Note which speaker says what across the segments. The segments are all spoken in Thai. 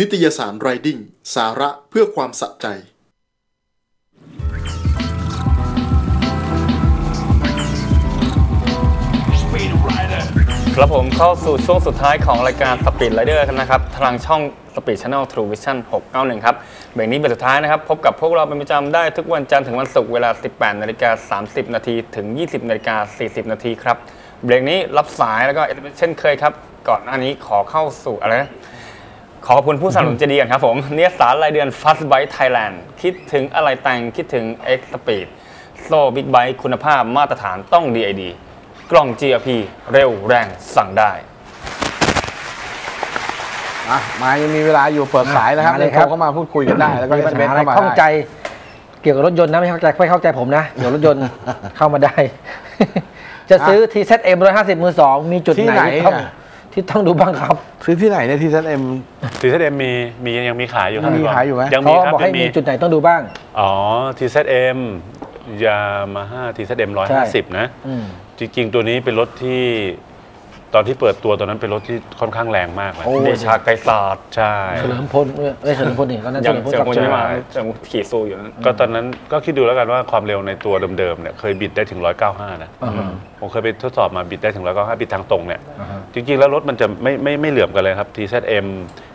Speaker 1: นิตยสารไรดิ้งสาระเพื่อความสะใจ
Speaker 2: ครับผมเข้าสู่ช่วงสุดท้ายของรายการ Speed Rider กันนะครับ ทางช่อง Speed Channel True Vision 691 ครับเบรกนี้เป็นสุดท้ายนะครับ พบกับพวกเราเป็นประจำได้ทุกวันจันทร์ถึงวันศุกร์เวลา 18นาฬิกา30 นาทีถึง 20นาฬิกา40 นาทีครับ เบรกนี้รับสายแล้วก็เช่นเคยครับ ก่อนหน้านี้ขอเข้าสู่อะไรนะ ขอขอบคุณผู้สนับสนุนใจดีกันครับผมเนียสารรายเดือน Fast Bike Thailand คิดถึงอะไรแต่งคิดถึง X Speed โซ่บิ๊กไบค์คุณภาพมาตรฐานต้อง DID กล้อง GRP เร็วแรงสั่งได้
Speaker 3: อะมายังมีเวลาอยู่เปิดสายนะครับ
Speaker 4: มาเลย
Speaker 3: โท
Speaker 4: ครับ
Speaker 3: รเข้ามาพูดคุยกันได้ แล้วก็
Speaker 4: มีปัญ
Speaker 3: เม
Speaker 4: หาอะไร
Speaker 3: เข้ามา
Speaker 4: ข้องใจ
Speaker 3: ได้
Speaker 4: เกี่ยวกับรถยนต์นะไม่เข้าใจไม่เข้าใจผมนะเกี่ยวกับรถยนต์ เข้ามาได้ จะซื้อ TZM 150มือสองมีจุด
Speaker 3: ที่
Speaker 4: ไหน
Speaker 3: ไหน
Speaker 4: ที่ต้อง
Speaker 3: อะ
Speaker 4: ที่ต้องดูบ้างครับ
Speaker 3: ซื้อที่ไหนเนี่ย TZM TZM มี
Speaker 5: มียังมีขายอยู่ครับ
Speaker 3: มี
Speaker 5: พี่บอล
Speaker 3: ขายอยู่ไหม
Speaker 5: ยัง
Speaker 4: เขา
Speaker 5: มีครับ
Speaker 4: บอก
Speaker 5: ยั
Speaker 4: ให้
Speaker 5: ง
Speaker 4: มี
Speaker 5: มี
Speaker 4: จุดไหนต้องดูบ้าง
Speaker 5: อ๋อ TZM ยามาฮ่า TZM ร้อย
Speaker 4: ใช่
Speaker 5: ห้าสิบนะ
Speaker 4: อืม
Speaker 5: จริงๆ ตัวนี้เป็นรถที่ ตอนที่เปิดตัวตอนนั้นเป็นรถที่ค่อนข้างแรงมากเลย
Speaker 4: โอ้
Speaker 2: เดชาไกรศาสตร์
Speaker 5: ใช่
Speaker 4: เฉลิมพลเอ้ยเอ้ยเฉลิมพลนี่ตอนนั้น
Speaker 2: อ
Speaker 4: เฉ
Speaker 2: ย่าง
Speaker 4: ลิมพล
Speaker 2: เฉลิมพล
Speaker 4: กับ
Speaker 2: ยังไม่มา
Speaker 5: ใช่
Speaker 2: เฉลิมพลขี่สู้อยู่นั้น
Speaker 5: ก็ตอนนั้นก็คิดดูแล้วกันว่าความเร็วในตัวเดิมๆเนี่ยเคยบิดได้ถึง 195 นะ
Speaker 4: อ่าฮะ
Speaker 5: ผมเคยไปทดสอบมาบิดได้ถึง 195 บิดทางตรงเนี่ย
Speaker 4: อ่าฮะ
Speaker 5: จริงๆ แล้วรถมันจะไม่ไม่ไม่เหลื่อมกันเลยครับ TZM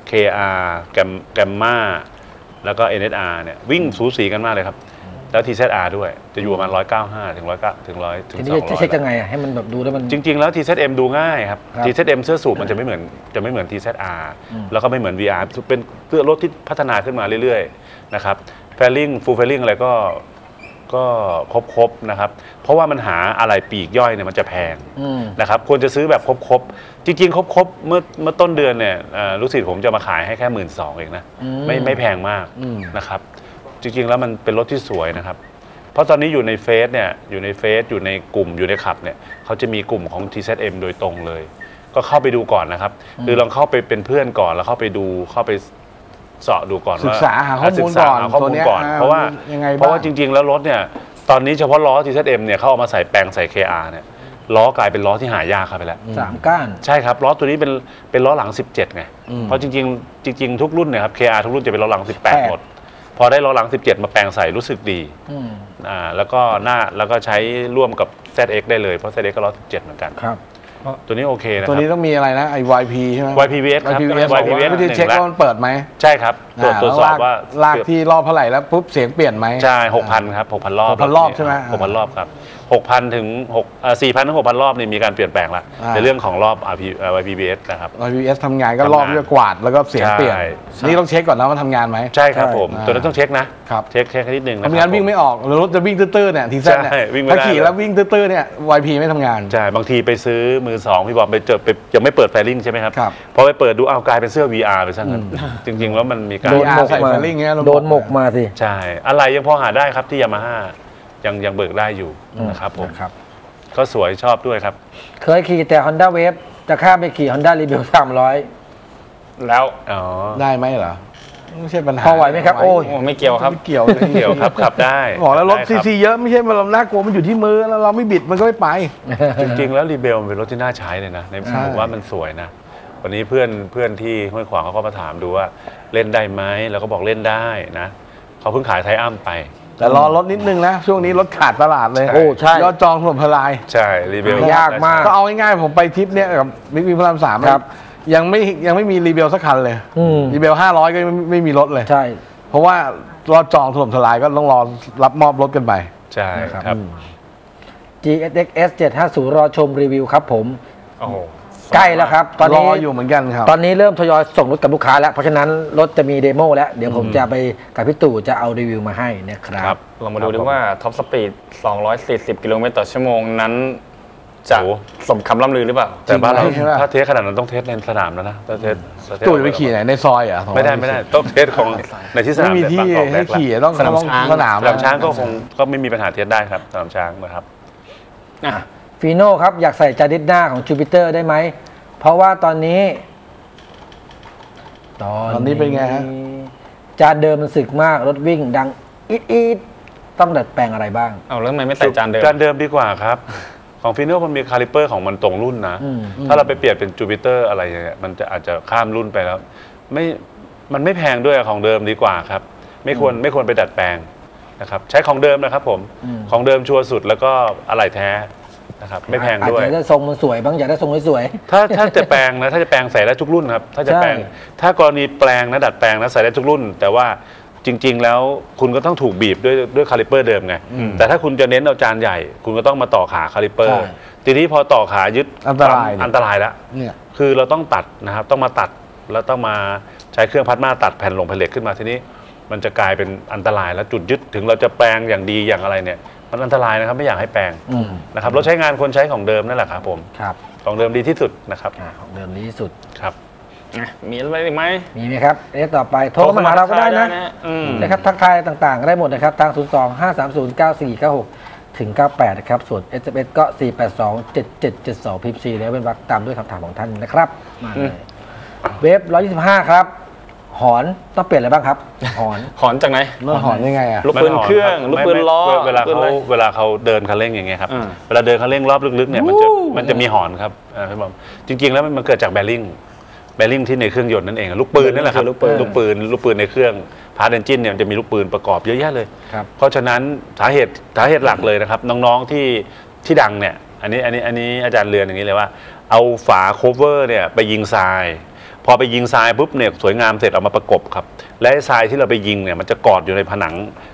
Speaker 5: KR แกมแกมมาแล้วก็ NSR เนี่ยวิ่งสูสีกันมากเลยครับ แล้ว TZR ด้วยจะอยู่ประมาณ195 ถึง100ถึง100ถึง
Speaker 4: ทีนี้จะเช็คยัง
Speaker 5: 200
Speaker 4: ไงอะให้มันแบบดูแล้วมัน
Speaker 5: จริง ๆ แล้ว TZM ดูง่ายครับ
Speaker 4: ครับ
Speaker 5: TZM เสื้อสูบมันจะไม่เหมือนจะไม่เหมือน TZR
Speaker 4: อืม
Speaker 5: แล้วก็ไม่เหมือน VR เป็นเสื้อรถที่พัฒนาขึ้นมาเรื่อยๆนะครับแฟลลิงฟูลแฟลลิงอะไรก็ก็ครบๆนะครับ เพราะว่ามันหาอะไรปีกย่อยเนี่ยมันจะแพง
Speaker 4: อืม
Speaker 5: นะครับควรจะซื้อแบบครบๆ จริงๆ ครบๆ เมื่อเมื่อต้นเดือนเนี่ยเอ่อลูกศิษย์ผมจะมาขายให้แค่หมื่นสองเองนะ
Speaker 4: อืม
Speaker 5: ไม่ไม่แพงมาก
Speaker 3: อืม
Speaker 5: นะครับ จริงๆ แล้วมันเป็นรถที่สวยนะครับ เพราะตอนนี้อยู่ในเฟซเนี่ยอยู่ในเฟซอยู่ในกลุ่มอยู่ในขับเนี่ยเขาจะมีกลุ่มของ TZM โดยตรงเลย ก็เข้าไปดูก่อนนะครับ คือลองเข้าไปเป็นเพื่อนก่อนแล้วเข้าไปดูเข้าไปเสาะดูก่อน
Speaker 3: ศึ
Speaker 5: ว่าก
Speaker 3: ษาหาข้อมูล
Speaker 5: ศึษ
Speaker 3: ก่อน
Speaker 5: หาข้อ
Speaker 3: ตัว
Speaker 5: มูล
Speaker 3: เนี้ย
Speaker 5: ก่อน
Speaker 3: อ่า
Speaker 5: เพราะว่า
Speaker 3: ยังไง
Speaker 5: เพราะว่า
Speaker 3: บ้าง
Speaker 5: จริง ๆ แล้วรถเนี่ยตอนนี้เฉพาะล้อ TZM เนี่ยเขาเอามาใส่แปลงใส่ KR เนี่ยล้อกลายเป็นล้อที่หายากครับไปแล้ว
Speaker 4: สามก้าน
Speaker 5: ใช่ครับล้อตัวนี้เป็นเป็นล้อหลัง 17 ไง
Speaker 3: อืม
Speaker 5: เพราะจริงๆจริง ๆ ทุกรุ่นเนี่ยครับ KR ทุกรุ่นจะเป็นล้อหลัง
Speaker 4: แปด
Speaker 5: 18 หมด พอได้ล้อหลัง 17 มาแปลงใส่รู้สึกดี
Speaker 4: อืม
Speaker 5: อ่าแล้วก็หน้าแล้วก็ใช้ร่วมกับ ZX ได้เลยเพราะ ZX ก็ล้อ17 เหมือนกัน
Speaker 4: ครับ
Speaker 5: ตัวนี้โอเคนะค
Speaker 3: ตัว
Speaker 5: รับ
Speaker 3: นี้ต้องมีอะไรนะไอ YP ใช่ไหม
Speaker 5: YPVS ครับ
Speaker 3: YPVS บอกว่า
Speaker 5: YPVS
Speaker 3: วิธีเช็ค
Speaker 5: หนึ่ง
Speaker 3: ว่า
Speaker 5: ละ
Speaker 3: มันเปิดไหม
Speaker 5: ใช่ครับตรวจ
Speaker 3: อ่า
Speaker 5: ตรวจสอบว่า
Speaker 3: ลากที่รอบเท่าไหร่แล้วปุ๊บเสียงเปลี่ยนไหม
Speaker 5: ใช่ 6,000 ครับ 6,000 รอบ
Speaker 3: 6,000รอบใช่ไหม
Speaker 5: 6,000 รอบครับ 6,000 ถึง6เอ่อ4,000 ถึง 6,000 รอบนี่มีการเปลี่ยนแปลงละ
Speaker 3: อ่า
Speaker 5: ในเรื่องของรอบ RP เอ่อ YPVS นะครับ
Speaker 3: YPS ทำงานก็
Speaker 5: ทำงาน
Speaker 3: รอบก็กวาดแล้วก็เสียงเปลี่ยน
Speaker 5: ใช่
Speaker 3: นี่ต้องเช็คก่อนนะว่าทำงานไหม
Speaker 5: ใช่ครับ
Speaker 4: ใช่
Speaker 5: ผม
Speaker 3: อ่า
Speaker 5: ตัวนั้นต้องเช็คนะ ครับเช็คเช็คให้นิดนึงนะค
Speaker 3: ทำ
Speaker 5: รับ
Speaker 3: งานวิ่ง
Speaker 5: ผม
Speaker 3: ไม่ออกแล้วรถจะวิ่งตื้อๆเนี่ยทีเซนเนี่ย
Speaker 5: ใช่วิ่งไม่
Speaker 3: ถ้า
Speaker 5: ได้
Speaker 3: ขี่แล้ววิ่งตื้อๆเนี่ย YP ไม่ทำงาน
Speaker 5: ใช่ บางทีไปซื้อมือสองพี่บอลไปเจอไปยังไม่เปิดแฟลิงใช่ไหมครับ
Speaker 3: ครับ
Speaker 5: พอไปเปิดดูเอากลายเป็นเสื้อ VR ไปซะงั้นจริง ๆ แล้วมันมีการ
Speaker 4: โดนหมก
Speaker 3: ใส่
Speaker 4: มา
Speaker 3: แฟลลิ่งเงี้ยเรา
Speaker 4: โดนหมกมาสิ
Speaker 5: ใช่ อะไรยังพอหาได้ครับที่ยามาฮ่า ยังยังเบิกได้อยู่นะครับผม
Speaker 4: นะครับ
Speaker 5: ก็สวยชอบด้วยครับ
Speaker 4: เคยขี่แต่ Honda Wave จะข้ามไปขี่ Honda Rebel 300
Speaker 2: แล้ว
Speaker 5: อ๋อ
Speaker 3: ได้ไหมเหรอไม่ใช่ปัญหา
Speaker 4: พอไหวไหมครับโอ้ย
Speaker 2: โอ้ไม่เกี่ยวครับ
Speaker 3: ไม่เกี่ยวเลย
Speaker 5: ไม่เกี่ยวครับขับได้
Speaker 3: บอกแล้วรถ
Speaker 5: ได้
Speaker 3: ซี
Speaker 5: คบ
Speaker 3: ซีเยอะไม่ใช่มันเราน่ากลัวมันอยู่ที่มือแล้วเราไม่บิดมันก็ไม่ไป
Speaker 5: จริงๆ แล้วรีเบลมันเป็นรถที่น่าใช้เลยนะใน
Speaker 3: ใช่
Speaker 5: ผมว่ามันสวยนะ วันนี้เพื่อนเพื่อนที่ห้วยขวางเขาก็มาถามดูว่าเล่นได้ไหมแล้วก็บอกเล่นได้นะเขาเพิ่งขายไทอัมไป
Speaker 3: แต่รอรถนิดนึงนะ ช่วงนี้รถขาดตลาดเลย
Speaker 4: โอ้ใช่
Speaker 3: ยอดจองถล่มทลาย
Speaker 5: ใช่Rebel
Speaker 4: ยากมาก
Speaker 3: ก็เอาง่ายๆผมไปทริปเนี้ยกับมิกวีพระรามสาม
Speaker 4: ครับ
Speaker 3: ยังไม่ยังไม่มี Rebel สักคันเลย
Speaker 4: อืม
Speaker 3: Rebel ห้าร้อยก็ไม่ไม่มีรถเลย
Speaker 4: ใช่
Speaker 3: เพราะว่ายอดจองถล่มทลายก็ต้องรอรับมอบรถกันไป
Speaker 5: ใช่
Speaker 4: นะครับ
Speaker 5: ครับ
Speaker 4: GSX 750รอชมรีวิวครับผม
Speaker 2: โอ้โห
Speaker 4: ใกล้แล้วครับ ตอน
Speaker 3: ร
Speaker 4: นี้
Speaker 3: ออยู่เหมือนกันครับ
Speaker 4: ตอนนี้เริ่มทยอยส่งรถกับลูกค้าแล้ว เพราะฉะนั้นรถจะมี demo แล้ว เดี๋ยวผมจะไปกับพี่ตู่จะเอารีวิวมาให้นะครับ
Speaker 5: ครับ
Speaker 2: เรามาดูดีว่า top speed 240 กิโลเมตรต่อชั่วโมงนั้นจะ
Speaker 5: โอ้
Speaker 2: สมคำร่ำลือหรือเปล่า
Speaker 5: แต่บ้านเรา
Speaker 3: จริงไหม
Speaker 5: ถ้า test ขนาดนั้นต้อง test ในสนามแล้วนะต้อง test test
Speaker 3: ตู่จะไปขี่ไหนในซอยเหรอะ
Speaker 5: ไม่ได้ไม่ได้ต้อง test ของในที่ส
Speaker 3: ไม่
Speaker 5: นาม
Speaker 3: มี
Speaker 5: เนี่ย
Speaker 3: ที่
Speaker 5: บางกอกแร
Speaker 3: ให้
Speaker 5: กละ
Speaker 3: ขี่ต้อง
Speaker 2: สนาม
Speaker 3: ต้อง
Speaker 2: ช้าง
Speaker 3: สนาม
Speaker 5: สนามช้างก็คงก็ไม่มีปัญหา test ได้ครับสนามช้างนะครับ
Speaker 2: อะ
Speaker 4: ฟีโน่ครับ อยากใส่จาน disc หน้าของจูปิเตอร์ได้ไหม เพราะว่าตอนนี้ตอน
Speaker 3: ตอนนี้เป็นไงฮะ
Speaker 4: จานเดิมมันสึกมาก รถวิ่งดังอีดอีดต้องดัดแปลงอะไรบ้าง
Speaker 2: เอาแล้วทำไมไม่ใส่จานเดิม
Speaker 5: จานเดิมดีกว่าครับ ของฟิโน่มันมีคาลิเปอร์ของมันตรงรุ่นนะ
Speaker 4: อืม
Speaker 5: ถ้าเราไปเปลี่ยนเป็นจูปิเตอร์อะไรอย่างเงี้ยมันจะอาจจะข้ามรุ่นไปแล้ว ไม่ มันไม่แพงด้วยของเดิมดีกว่าครับ ไม่ควรไม่ควรไปดัดแปลงนะครับ ใช้ของเดิมนะครับ ผม
Speaker 4: อืม
Speaker 5: ของเดิมชัวร์สุดแล้วก็อะไหล่แท้ นะครับไม่แพงด้วย
Speaker 4: อาจจะได้ทรงมันสวยบางอยากได้ทรงสวย
Speaker 5: ถ้าถ้าจะแปลงนะถ้าจะแปลงใส่ได้ทุกรุ่นครับถ้าจะแปลง
Speaker 4: ใช่
Speaker 5: ถ้ากรณีแปลงนะดัดแปลงนะใส่ได้ทุกรุ่น แต่ว่าจริง ๆ แล้วคุณก็ต้องถูกบีบด้วยด้วยคาลิเปอร์เดิมไงแต่ถ้าคุณจะเน้นเอาจานใหญ่ คุณก็ต้องมาต่อขาคาลิเปอร์ทีนี้พอต่อขายึด
Speaker 3: อันตรายดิ
Speaker 5: อันตรายแล้ว
Speaker 3: เนี่ย
Speaker 5: คือเราต้องตัดนะครับต้องมาตัดแล้วต้องมาใช้เครื่องพัดมาตัดแผ่นลงแผ่นเหล็กขึ้นมาทีนี้ มันจะกลายเป็นอันตรายแล้วจุดยึดถึงเราจะแปลงอย่างดีอย่างอะไรเนี่ย มันอันตรายนะครับไม่อยากให้แปลง
Speaker 4: ๆอืม
Speaker 5: นะครับเราใช้งานคนใช้ของเดิมนั่นแหละครับผม
Speaker 4: ครับ
Speaker 5: ของเดิมดีที่สุดนะครับ
Speaker 4: อ่าของเดิมดีที่สุด
Speaker 5: ครับ
Speaker 2: อะมีอะไรอีกไหม
Speaker 4: มีไหมครับเอ๊ะต่อไปโทรเข้ามาหาเราก็ได้นะ
Speaker 2: อืม
Speaker 4: นะครับทักทายต่างๆก็ได้หมดนะครับ ทาง 0 2 5 3 0 9 4 9 6 ถึง 98 นะครับ ส่วน SMS ก็ 4 8 2 7 7 7 2 พิมพ์4แล้วเป็นวักตามด้วยคำถามของท่านนะครับ มาเลย เวฟ125 ครับ หอนต้องเปลี่ยนอะไรบ้างครับ หอน
Speaker 2: หอนจากไหน
Speaker 3: มันหอนยังไงอะ
Speaker 2: ลูกปืนเครื่อง
Speaker 5: ไม่
Speaker 2: ลูกปืนล้อ
Speaker 5: ไม่เวลา
Speaker 2: ลูกปืน
Speaker 5: เขา
Speaker 2: อะไร
Speaker 5: เวลาเขาเดินคันเร่งอย่างเงี้ยครับ
Speaker 2: อ่า
Speaker 5: เวลาเดินคันเร่งรอบลึกๆเนี่ยมันจะมันจะมีหอนครับอ่าพี่บอมจริง ๆ แล้วมันเกิดจาก bearing bearing ที่ในเครื่องยนต์นั่นเองลูกปืนนั่นแหละครับ
Speaker 2: ลูกปืน
Speaker 5: ลูกปืนลูกปืนในเครื่อง part engine เนี่ยมันจะมีลูกปืนประกอบเยอะแยะเลย
Speaker 4: ครับ
Speaker 5: เพราะฉะนั้นสาเหตุสาเหตุหลักเลยนะครับ น้องๆที่ที่ดังเนี่ยอันนี้อันนี้อันนี้อาจารย์เรือนอย่างนี้เลยว่า เอาฝา cover เนี่ยไปยิงทราย พอไปยิงทรายปุ๊บเนี่ยสวยงามเสร็จเอามาประกบครับ และไอ้ทรายที่เราไปยิงเนี่ยมันจะกอดอยู่ในผนัง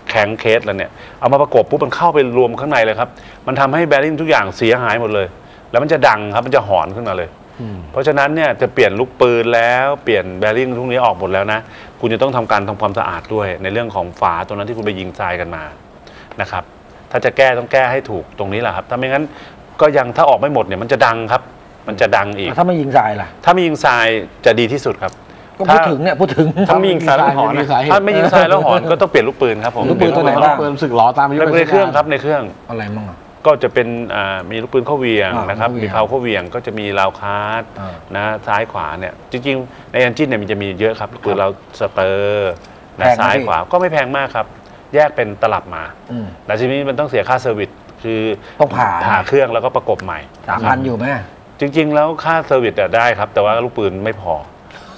Speaker 5: แข็งเคสแล้วเนี่ยเอามาประกบปุ๊บมันเข้าไปรวมข้างในเลยครับ มันทำให้แบริ่งทุกอย่างเสียหายหมดเลย แล้วมันจะดังครับมันจะหอนขึ้นมาเลย เพราะฉะนั้นเนี่ยจะเปลี่ยนลูกปืนแล้วเปลี่ยนแบริ่งทุกนี้ออกหมดแล้วนะคุณจะต้องทำการทำความสะอาดด้วย ในเรื่องของฝาตัวนั้นที่คุณไปยิงทรายกันมานะครับถ้าจะแก้ต้องแก้ให้ถูกตรงนี้แหละครับถ้าไม่งั้นก็ยังถ้าออกไม่หมดเนี่ยมันจะดังครับ มันจะดังอีก
Speaker 4: ถ้าไม่ยิงทรายล่ะ
Speaker 5: ถ้าไม่ยิงทรายจะดีที่สุดครับ
Speaker 4: ก็พูดถึงเนี่ยพูดถึง
Speaker 2: ถ้ามียิงสายแล้วหอน
Speaker 3: มี
Speaker 2: นะ
Speaker 3: สาเหตุ
Speaker 5: ถ้าไม่ยิงทรายแล้วหอนก็ต้องเปลี่ยนลูกปืนครับผม
Speaker 4: ลูกปืนตัวไหนบ้าง
Speaker 3: ปืนสึกหลอตามอายุ
Speaker 5: ในในเครื่องครับในเครื่อง
Speaker 4: อะไรมั่งอะ
Speaker 5: ก็จะเป็นอ่ามีลูกปืนเข้าเหวียง
Speaker 4: อ่า
Speaker 5: นะครับ
Speaker 4: เข้าเหวี่
Speaker 5: มี
Speaker 4: ยง
Speaker 5: เพาเข้าเหวียงก็จะมีราวคาร์ด
Speaker 4: อ่า
Speaker 5: นะซ้ายขวาเนี่ย จริงๆ ในแอนจินเนี่ยมันจะมีเยอะครับลูกปืนเราสเตอร์นะ
Speaker 4: แพงไหม
Speaker 5: ซ้าย
Speaker 4: พี่
Speaker 5: ขวาก็ไม่แพงมากครับ แยกเป็นตลับมา
Speaker 4: อืม
Speaker 5: แต่ทีนี้มันต้องเสียค่า service คือ
Speaker 4: ต้องผ่า
Speaker 5: ผ่าเครื่องแล้วก็ประกบใหม่
Speaker 4: สามพันอยู่ไหม
Speaker 5: จริง ๆ แล้วค่า service อะได้ครับ แต่ว่าลูกปืนไม่พอ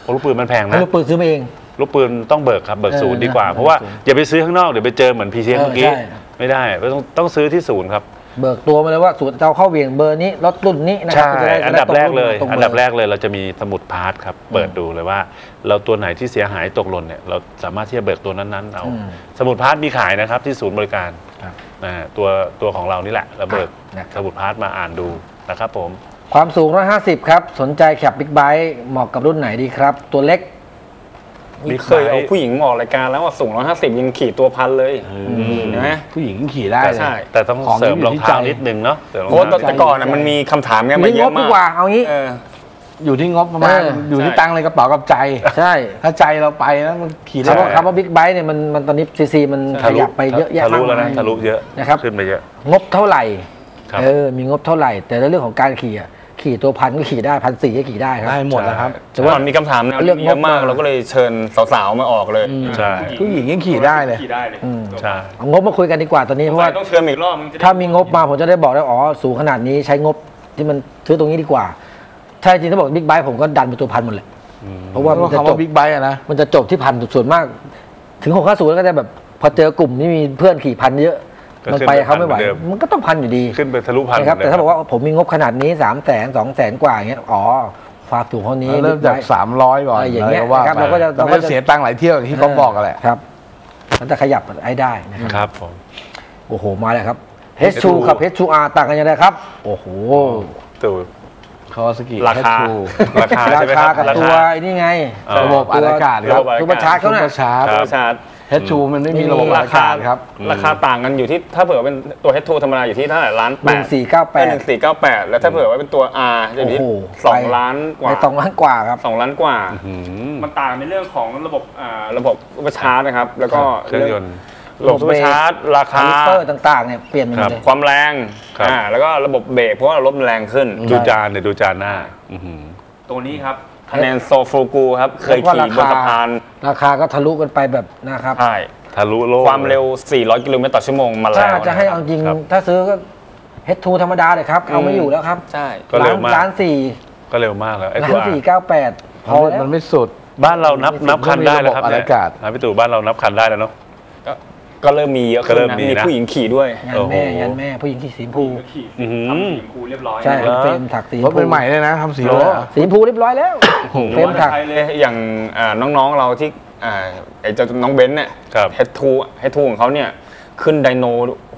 Speaker 5: เพราะลูกปืนมันแพง
Speaker 4: ให้
Speaker 5: นะ
Speaker 4: ลูกปืนซื้อมาเอง
Speaker 5: ลูกปืนต้องเบิกครับเบิก
Speaker 4: เออ
Speaker 5: ศูนย์ดีกว่า
Speaker 4: นะ
Speaker 5: เพราะว่า
Speaker 4: เบิกศูนย์
Speaker 5: อย่าไปซื้อข้างนอกเดี๋ยวไปเจอเหมือนพีเซีย
Speaker 4: เออ
Speaker 5: เมื่อกี้
Speaker 4: ใช่
Speaker 5: ไม่ได้ต้องต้องซื้อที่ศูนย์ครับ
Speaker 4: เบิกตัวมาเลยว่าสูตรเราข้อเหวี่ยงเบอร์นี้รถรุ่นนี้นะครั
Speaker 5: ใช่
Speaker 4: จะไอั
Speaker 5: นดับแรกเลย
Speaker 4: ตง
Speaker 5: อันดับแรกเลยเราจะมีสมุด part ครับเปิด
Speaker 4: อืม
Speaker 5: ดูเลยว่า เราตัวไหนที่เสียหายตกหล่นเนี่ยเราสามารถที่จะเบิกตัวนั้นๆเอา
Speaker 4: อืม
Speaker 5: สมุด part มีขายนะครับที่ศูนย์บริการ
Speaker 4: ครับ
Speaker 5: นะฮะตัวตัวของเรานี่แหละเราเบิก
Speaker 4: นะครับ
Speaker 5: สมุด part มาอ่านดูนะครับผม
Speaker 4: ความสูง 150 ครับ สนใจขับบิ๊กไบค์เหมาะกับรุ่นไหนดีครับ ตัวเล็ก
Speaker 2: มีเคยเอาผู้หญิงมาออกรายการแล้วว่าสูง 150 ยังขี่ตัวพันเลยเห็นไหม
Speaker 3: ผู้หญิงขี่ได้เลย
Speaker 2: ใช่
Speaker 5: แต่ต้อง
Speaker 3: ของ
Speaker 5: เสริม
Speaker 3: อยู่
Speaker 5: รอง
Speaker 3: ที่
Speaker 5: เท้า
Speaker 3: ใจ
Speaker 5: นิดนึงเนาะเสริมรอง
Speaker 2: เพราะว่า
Speaker 5: เท้า
Speaker 2: แต่ก่อนน่ะมันมีคำถามเนี้ย
Speaker 4: มี
Speaker 2: มาเย
Speaker 4: ง
Speaker 2: อะ
Speaker 4: บดี
Speaker 2: มาก
Speaker 4: กว่าเอางี้
Speaker 2: เออ
Speaker 3: อยู่ที่งบประมาณ
Speaker 4: เออ
Speaker 3: อยู่ที่
Speaker 2: ใช่
Speaker 3: ตังค์ในกระเป๋ากับใจ
Speaker 4: ใช่
Speaker 3: ถ้าใจเราไปนะมันขี่ได้
Speaker 4: คำว่าคำว่าบิ๊กไบค์เนี่ยมันมันตอนนี้ซีซีมันขยับไปเยอะแยะ
Speaker 5: ทะลุ
Speaker 4: มาก
Speaker 5: แล้ว
Speaker 4: มา
Speaker 5: นะ
Speaker 4: ย
Speaker 5: ทะลุเยอะ
Speaker 4: นะครับ
Speaker 5: ขึ้นไปเยอะ
Speaker 4: งบเท่าไหร่
Speaker 5: ครับ
Speaker 4: เออ มีงบเท่าไหร่ แต่ในเรื่องของการขี่อะ ขี่ตัวพันก็ขี่ได้พันสี่ก็ขี่ได้ครับ
Speaker 3: ได้หมดแล้วครับ
Speaker 2: แต่ว่ามีคำถามแนว
Speaker 4: เลือก
Speaker 2: นี้เยอะมาก
Speaker 4: งบมา
Speaker 2: เราก็เลยเชิญสาวๆมาออกเลย
Speaker 5: ใช่
Speaker 3: ผู้หญิงยังขี่ได้เลย
Speaker 2: ขี่ได้เลย
Speaker 4: อืม
Speaker 5: ใช่
Speaker 4: เอางบมาคุยกันดีกว่าตอนนี้เพราะว่า
Speaker 2: ต้องเชิญอีกรอบนจะได้
Speaker 4: ถ้ามีงบมาผมจะได้บอกได้อ๋อสูงขนาดนี้ใช้งบที่มันซื้อตรงนี้ดีกว่า ถ้าจริงถ้าบอกบิ๊กไบค์ผมก็ดันไปตัวพันหมดเลยเพราะว่า
Speaker 3: ว่า
Speaker 4: มันจะ
Speaker 3: คำ
Speaker 4: จ
Speaker 3: ว่า
Speaker 4: บ
Speaker 3: บิ๊กไบค์อะนะ
Speaker 4: มันจะจบที่พันส่วนมาก ถึงหกห้าศูนย์ก็จะแบบ พอเจอกลุ่มที่มีเพื่อนขี่พันเยอะ
Speaker 5: ก็
Speaker 4: มัน
Speaker 5: ขึ้น
Speaker 4: ไป
Speaker 5: ไป
Speaker 4: เขาไม่ไหว
Speaker 5: พันเหมือนเดิม
Speaker 4: มันก็ต้องพันอยู่ดี
Speaker 5: ขึ้นไปทะลุพัน
Speaker 4: นะครับ
Speaker 5: เลย
Speaker 4: แต่ถ้าบอกว่าผมมีงบขนาดนี้สามแสนสองแสนกว่าอย่างเงี้ยอ๋อความสูงเท่านี้
Speaker 3: เริ่มจาก
Speaker 4: บิ๊ไบค์
Speaker 3: สามร้อยก่อน
Speaker 4: อะไรอย่างเงี้ยะ
Speaker 3: ไรว่า
Speaker 4: นะครับ
Speaker 3: ไป
Speaker 4: เราก็จะ
Speaker 3: แต่
Speaker 4: เราก็
Speaker 3: ไม่
Speaker 4: จะ
Speaker 3: เสียตังค์หลายเที่ยวอย่างที่เขาบอกกันแหละ
Speaker 4: ครับ มันจะขยับไอ้ได้นะครับ
Speaker 5: ครับผม
Speaker 4: โอ้โหมาเลยครับ H2 กับ H2R ต่างกันยังไงครับ โอ้โห
Speaker 5: ตัว
Speaker 3: คาวาสกิ
Speaker 2: ราคา
Speaker 5: ราคา
Speaker 4: รา
Speaker 5: ใช่ไหมค
Speaker 4: คา
Speaker 5: รับ
Speaker 4: กับ
Speaker 5: รา
Speaker 4: ตัว
Speaker 5: คา
Speaker 4: ไอ้นี่ไง
Speaker 5: อ๋อ
Speaker 3: ระบบอัดอากาศครับ
Speaker 2: ระบบอัด
Speaker 4: ซูเปอร์ชาร์จเขา
Speaker 3: ซุป
Speaker 4: น่ะ
Speaker 3: เปอร์ชาร์จ
Speaker 5: ครับ
Speaker 2: ตัวชาร์จ
Speaker 3: H2 มันไม่มี
Speaker 4: ไม่มี
Speaker 3: ระบบอัด
Speaker 2: รา
Speaker 3: อา
Speaker 2: คากา
Speaker 3: ศครับ
Speaker 2: ราคาต่างกันอยู่ที่ถ้าเผื่อเป็นตัว H2 ธรรมดาอยู่ที่เท่าไหร่ล้าน
Speaker 4: ห
Speaker 2: แป
Speaker 4: นึ่ง
Speaker 2: ด
Speaker 4: สี่เก้าแปด
Speaker 2: หนึ่งสี่เก้าแปดแล้วถ้าเผื่อว่าเป็นตัว R จะอยู่ที่
Speaker 4: โอ้โห
Speaker 2: สองล้านกว่า
Speaker 4: ในสองล้านกว่าครับ
Speaker 2: สองล้านกว่า
Speaker 5: อืม
Speaker 2: มันต่างในเรื่องของระบบอ่าระบบอุปชาร์จนะครับ แล้วก็
Speaker 5: เครื่องยนต์
Speaker 2: ระบบ supercharge รา
Speaker 4: คา
Speaker 2: คา
Speaker 4: ลิเปอร์ต่างๆเนี่ยเปลี่ยนไปหมดเลย
Speaker 2: ความแรง
Speaker 5: ครับ
Speaker 2: อ่าแล้วก็ระบบเบรกเพราะว่าเราลดมันแรงขึ้น
Speaker 5: ดูจานเนี่ยดูจานหน้า อื้อหือ
Speaker 2: ตัวนี้ครับ คะแนนโซฟูกูครับ เคยขี่บนสะพาน
Speaker 4: ราคาก็ทะลุกันไปแบบนะครับ
Speaker 2: ใช่
Speaker 5: ทะลุโลก
Speaker 2: ความเร็ว 400 กิโลเมตรต่อชั่วโมงมาแล้ว
Speaker 4: ถ้าจะให้เอาจริง
Speaker 5: ครับ
Speaker 4: ถ้าซื้อก็ H2 ธรรมดาเลยครับ เอาไม่อยู่แล้วครับ
Speaker 2: ใช่
Speaker 5: ก็เร็วมาก
Speaker 4: ล้านสี่
Speaker 5: ก็เร็วมากแล้วไอ้
Speaker 4: ล้า
Speaker 5: ตัวน
Speaker 4: สี่เก้าแปดพอ
Speaker 3: มัน
Speaker 4: แล้ว
Speaker 3: มันไม่สุด
Speaker 5: บ้านเรานับนับคันได้แล้วครับ
Speaker 3: มีระบบ
Speaker 5: เนี่ย
Speaker 3: อากาศ
Speaker 5: นะพี่ตู่บ้านเรานับคันได้แล้วเนาะ
Speaker 2: ก็ก็เริ่มมีเยอะ
Speaker 5: ก็
Speaker 2: ขึ้น
Speaker 5: เริ่ม
Speaker 2: นะ
Speaker 5: มี
Speaker 2: มี
Speaker 5: นะ
Speaker 2: ผู้หญิงขี่ด้วย
Speaker 4: ยัน
Speaker 5: โอ้โห
Speaker 4: แม่ยันแม่ผู้หญิงที่สีชมพู
Speaker 5: อื้อหือ
Speaker 2: ครูเรียบร้อย
Speaker 4: ใช่
Speaker 5: เหรอ
Speaker 4: frame ถักสีช
Speaker 3: รถ
Speaker 4: มพู
Speaker 3: ใหม่ๆเลยนะทำสี
Speaker 5: เหรอ
Speaker 3: เลยเหรอ
Speaker 4: สีชมพูเรียบร้อยแล้ว frame ถัก
Speaker 2: ใครเลยอย่างอ่าน้องๆเราที่อ่าไอ้เจ้าน้องเบนซ์เนี่ย
Speaker 5: ครับ
Speaker 2: H2 H2 ของเขาเนี่ยขึ้น dyno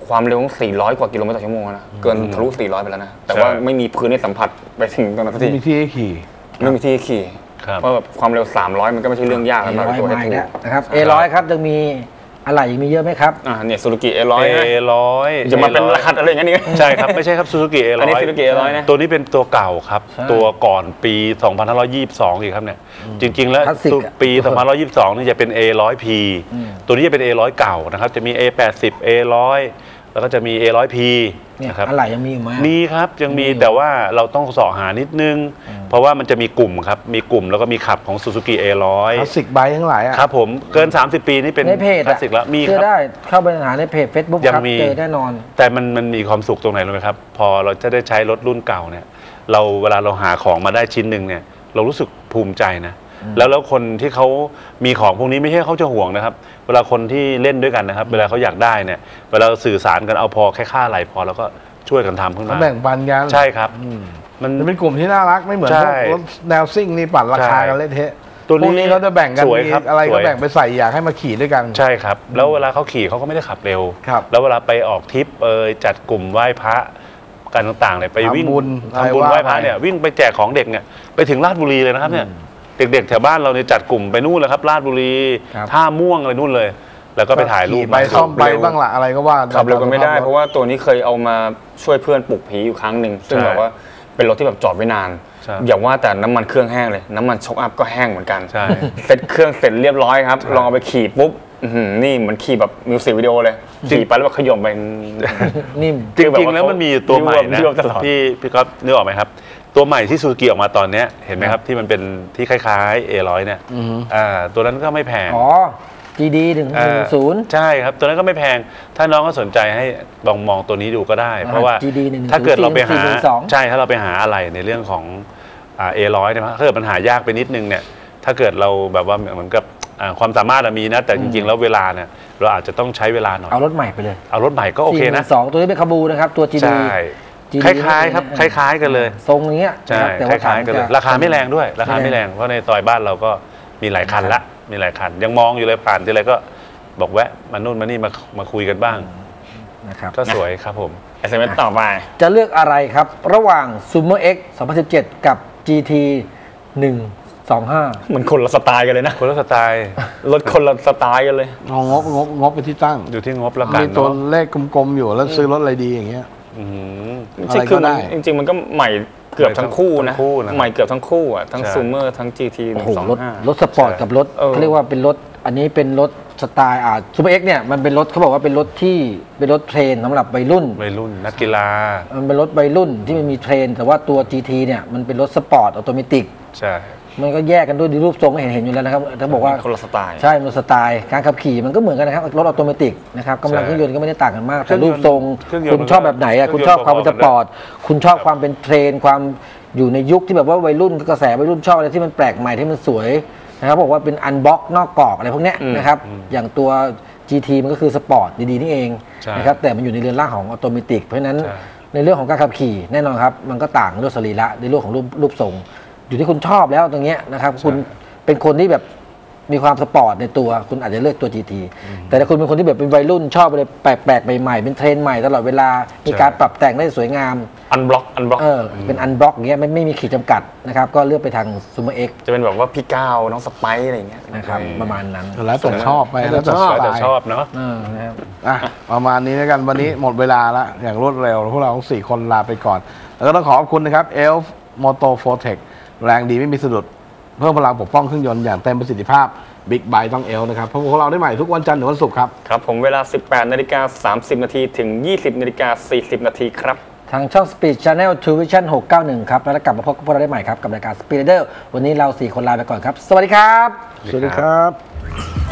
Speaker 2: ความเร็วต้อง 400 กว่ากิโลเมตรต่อชั่วโมงนะ เกินทะลุ 400 ไปแล้วนะ แต่ว่า
Speaker 5: ใช่
Speaker 2: ไม่มีพื้นให้สัมผัสไปถึงตรงนั้นสักที
Speaker 3: มีที่ให้ขี่
Speaker 2: ไม่มีที่ขี่
Speaker 5: ครับ
Speaker 2: เพราะแบบความเร็ว 300 มันก็ไม่ใช่เรื่องยาก
Speaker 4: เอ
Speaker 2: สำหรับ
Speaker 4: ร้อย
Speaker 2: ตัวเฮด
Speaker 4: มาอี
Speaker 2: ทู
Speaker 4: กแล้วนะครับเอร้อยครับยังมี อะไรยังมีเยอะไหมครับ
Speaker 2: อ่าเนี่ยซูซูกิเอร้อย
Speaker 5: เอร้อย
Speaker 2: จะมาเป็นรหัสอะไรอย่างเงี้ย
Speaker 5: ใช่ครับ ไม่ใช่ครับซูซูกิเอร้
Speaker 2: อันนี้
Speaker 5: อย
Speaker 2: ซูซูกิเอร้อยนะ
Speaker 5: ตัวนี้เป็นตัวเก่าครับ
Speaker 4: ใช่
Speaker 5: ตัวก่อนปี 2522 อีกครับเนี่ยจริง ๆ แล้ว
Speaker 4: คลาสสิก
Speaker 5: ตัว
Speaker 4: อะ
Speaker 5: ปี 2522 นี่จะเป็น A100P
Speaker 4: อืม
Speaker 5: ตัวนี้จะเป็น A100 เก่านะครับจะมี A80 A100 แล้วก็จะมี A100P
Speaker 4: เนี่ย
Speaker 5: นะครับ
Speaker 4: อะไรยังมีอยู่ไหม
Speaker 5: มีครับยังมี
Speaker 4: มีอยู่
Speaker 5: แต่ว่าเราต้องเสาะหานิดนึงเพราะว่ามันจะมีกลุ่มครับ มีกลุ่มแล้วก็มีขับของ Suzuki
Speaker 3: ค
Speaker 5: A100
Speaker 3: ลาสสิกไบค์ทั้งหลายอะ
Speaker 5: ครับผมเกิน 30 ปีนี่เป็น
Speaker 4: ในเพจ
Speaker 5: คลาสสิกแล้วมีค
Speaker 4: เจ
Speaker 5: รั
Speaker 4: อบได้เข้าไปหาในเพจ Facebook
Speaker 5: ยัง
Speaker 4: ครับ
Speaker 5: มี
Speaker 4: เจอแน่นอน
Speaker 5: แต่มันมันมีความสุขตรงไหนรู้ไหมครับ พอเราจะได้ใช้รถรุ่นเก่าเนี่ย เราเวลาเราหาของมาได้ชิ้นหนึ่งเนี่ย เรารู้สึกภูมิใจนะ แล้วแล้วคนที่เขามีของพวกนี้ไม่ใช่เขาจะห่วงนะครับ เวลาคนที่เล่นด้วยกันนะครับ เวลาเขาอยากได้เนี่ยเวลาสื่อสารกันเอาพอแค่ค่าอะไรพอแล้วก็ช่วยกันทำขึ้น
Speaker 3: แล้ว
Speaker 5: มา
Speaker 3: แบ่งปันกัน
Speaker 5: ใช่ครับ
Speaker 3: อืม
Speaker 5: มัน
Speaker 3: จะเป็นกลุ่มที่น่ารักไม่เหมือนพวก
Speaker 5: ใช่
Speaker 3: รถแนวซิ่งนี่ปั่นราคา
Speaker 5: ใช่
Speaker 3: กันเละเทะ
Speaker 5: ตัวนี้
Speaker 3: พวกนี้เขาจะแบ่งกัน
Speaker 5: สวย
Speaker 3: มี
Speaker 5: ครับ
Speaker 3: อะไร
Speaker 5: ส
Speaker 3: ก็
Speaker 5: วย
Speaker 3: แบ่งไปใส่อยากให้มาขี่ด้วยกัน
Speaker 5: ใช่ครับ แล้วเวลาเขาขี่เขาก็ไม่ได้ขับเร็ว
Speaker 3: ครับ
Speaker 5: แล้วเวลาไปออกทริปเอยจัดกลุ่มไหว้พระกันต่างๆเนี่ยไปวิ่ง
Speaker 3: ทำบุญ
Speaker 5: ทำบุญ
Speaker 3: อะไรว่า
Speaker 5: ไหว้พระ
Speaker 3: ไป
Speaker 5: เนี่ย วิ่งไปแจกของเด็กเนี่ยไปถึงราชบุรีเลยนะครับเนี่ย เด็กๆแถวบ้านเราเนี่ยจัดกลุ่มไปนู่นเลยครับราชบุรี
Speaker 4: ครับ
Speaker 5: ท่าม่วงอะไรนู่นเลย แล้วก็ไปถ่ายรูป
Speaker 3: ขี่ไปซ่อมไปบ้างละอะไรก็ว่า
Speaker 2: ขับเร็วกันไม่ได้
Speaker 3: ต
Speaker 2: เพราะว่าตัวนี้เคยเอามาช่วยเพื่อนปลุกผีอยู่ครั้งหนึ่งซึ่ง
Speaker 5: ใช่
Speaker 2: แบบว่าเป็นรถที่แบบจอดไว้นาน
Speaker 5: ใช่
Speaker 2: อย่าว่าแต่น้ำมันเครื่องแห้งเลย น้ำมันช็อคอัพก็แห้งเหมือนกัน
Speaker 5: ใช่
Speaker 2: เซ็ตเครื่องเสร็จเรียบร้อยครับลองเอาไปขี่ปุ๊บอื้อหือนี่เหมือนขี่แบบมิวสิกวิดีโอเลยขี่ไปแล้วแบบขย่มไป
Speaker 4: นิ่ม
Speaker 5: จริงๆ แล้วมันมีตัวใหม่นะ
Speaker 2: ที่แบบตลอด
Speaker 5: พี่พี่ก๊อฟนึกออกไหมครับ ตัวใหม่ที่ซูซูกิออกมาตอนเนี้ยเห็นไหมครับที่มันเป็นที่คล้ายๆ A100 เนี่ยอ่าตัวนั้นก็ไม่แพง
Speaker 4: อ๋อ GD หนึ่งหนึ่งศูนย์
Speaker 5: ใช่ครับ ตัวนั้นก็ไม่แพง ถ้าน้องก็สนใจให้ลองมองตัวนี้ดูก็ได้ เพราะว่า
Speaker 4: GD 110
Speaker 5: ถ้าเกิดเราไปหา
Speaker 4: 412
Speaker 5: ใช่ถ้าเราไปหาอะไรในเรื่องของอ่า A100 เนี่ยถ้าเกิดมันหายากไปนิดนึงเนี่ย ถ้าเกิดเราแบบว่าเหมือนกับอ่าความสามารถอะมีนะ แต่จริงๆ แล้วเวลาเนี่ยเราอาจจะต้องใช้เวลาหน่อย
Speaker 4: เอารถใหม่ไปเลย
Speaker 5: เอารถใหม่ก็โอเคนะ
Speaker 4: สองตัวนี้เป็นคาบูนะครับ ตัว GD
Speaker 5: ใช่
Speaker 4: GD
Speaker 5: คล้ายๆครับคล้าย ๆ กันเลย
Speaker 4: ทรงอย่างเงี้ย
Speaker 5: ใช่
Speaker 4: นะครับแต่
Speaker 5: ค
Speaker 4: ว่า
Speaker 5: ล้ายๆกันเลย
Speaker 4: จะ
Speaker 5: ราคาไม่แรงด้วย ราคาไม่แรงเพราะในซอยบ้านเราก็มีหลายคันละมีหลายคัน ยังมองอยู่เลยผ่านทีไรก็บอกแวะมานู่นมานี่มามาคุยกันบ้าง
Speaker 4: นะครับ
Speaker 5: ก็สวยครับผม
Speaker 2: SMS ต่อไป
Speaker 4: จะเลือกอะไรครับ ระหว่าง Sumer X 2017 กับ GT 125
Speaker 2: เหมือนคนละสไตล์กันเลยนะ
Speaker 5: คนละสไตล์
Speaker 2: รถคนละสไตล์กันเลย
Speaker 3: เอางบงบงบไปที่ตั้ง
Speaker 5: อยู่ที่งบแล้วกัน
Speaker 3: มีตัว
Speaker 5: เนาะ
Speaker 3: เลขกลมๆอยู่แล้วซื้อรถอะไรดีอย่างเงี้ย
Speaker 5: อืม
Speaker 2: จริงๆคือมัน
Speaker 3: อะไรก็ได้
Speaker 2: จริง ๆ มันก็ใหม่เกือบทั้งคู่นะ
Speaker 5: ทั้งคู่นะ
Speaker 2: ใหม่เกือบทั้งคู่อะทั้ง
Speaker 5: ใช่
Speaker 2: Zoomer ทั้ง GT
Speaker 4: โอ้โหรถ
Speaker 2: 125
Speaker 4: รถสปอร์ต
Speaker 5: ใช่
Speaker 4: กับรถ
Speaker 2: เออ
Speaker 4: เขาเรียกว่าเป็นรถอันนี้เป็นรถสไตล์อ่า Zoomer-X เนี่ยมันเป็นรถเขาบอกว่าเป็นรถที่เป็นรถเทรนด์สำหรับวัยรุ่น
Speaker 5: วัยรุ่น นักกีฬา
Speaker 4: มันเป็นรถวัยรุ่นที่มันมีเทรนด์ แต่ว่าตัว GT เนี่ยมันเป็นรถสปอร์ต automatic
Speaker 5: ใช่
Speaker 4: มันก็แยกกันด้วยรูปทรงก็เห็นเห็นอยู่แล้วนะครับถ้าบอกว่า
Speaker 2: คนละสไตล์
Speaker 4: ใช่มันสไตล์การขับขี่มันก็เหมือนกันนะครับรถ automatic นะครับกำลังเครื่องยนต์ก็ไม่ได้ต่างกันมากแต่รูปทรง
Speaker 5: เครื่องยนต์
Speaker 4: คุณชอบแบบไหนอะ
Speaker 5: เครื่
Speaker 4: คุ
Speaker 5: องยนต์
Speaker 4: ณชอบความเป็นสปอร์ตคุณชอบความเป็นเทรนด์ความอยู่ในยุคที่แบบว่าวัยรุ่นกระแสวัยรุ่นชอบอะไรที่มันแปลกใหม่ที่มันสวยนะครับบอกว่าเป็น unblock นอกกรอบอะไรพวกเนี้ยนะครับอย่างตัว GT มันก็คือสปอร์ตดีๆนี่เอง
Speaker 5: ใช่
Speaker 4: นะครับแต่มันอยู่ในเรือนร่างของ automatic เพราะฉะนั้น
Speaker 5: ใช่
Speaker 4: ในเรื่องของการขับขี่แน่นอนครับ มันก็ต่างด้วยสรีระในเรื่องของรูปรูปทรง อยู่ที่คุณชอบแล้วตรงเนี้ยนะครับ คุณเป็นคนที่แบบมีความสปอร์ตในตัวคุณอาจจะเลือกตัว GT แต่ถ้าคุณเป็นคนที่แบบเป็นวัยรุ่นชอบอะไรแปลกๆใหม่ๆเป็นเทรนด์ใหม่ตลอดเวลา มีการปรับแต่งได้สวยงาม
Speaker 2: unblock unblock
Speaker 4: เออเป็น unblock อย่างเงี้ยไม่ไม่มีขีดจำกัดนะครับ ก็เลือกไปทาง Zoomer-X
Speaker 2: จะเป็นแบบว่าพี่ก้าวน้องสไปซ์อะไรอย่างเงี้ย
Speaker 4: นะครับประมาณนั้น
Speaker 3: แล้วแต่ชอบไป
Speaker 4: แล้วแต่
Speaker 3: แล้วแต่
Speaker 4: ชอบ
Speaker 3: สไต
Speaker 5: จะ
Speaker 3: ล์
Speaker 5: ชอบเนาะ
Speaker 4: เออนะครับ
Speaker 3: อะประมาณนี้แล้วกันวันนี้หมดเวลาละอย่างรวดเร็วพวกเราทั้งสี่คนลาไปก่อน แล้วก็ต้องขอขอบคุณนะครับ Elf Moto f o r t e c แรงดีไม่มีสะดุด เพิ่มพลังปกป้องเครื่องยนต์อย่างเต็มประสิทธิภาพบิ๊กไบค์ต้องเอลนะครับพบกับพวกเราได้ใหม่ทุกวันจันทร์ถึงวันศุกร์ครับ
Speaker 2: ครับ ผมเวลา 18นาฬิกา30 นาทีถึง 20นาฬิกา40 นาทีครับ
Speaker 4: ทางช่อง Speed Channel t v i s i o n 691 ครับ แล้วกลับมาพบกับพวกเราได้ใหม่ครับ กับรายการ Speed Rider วันนี้เรา 4 คนลาไปก่อนครับ สวัสดีครับ
Speaker 3: สวัสดีครับ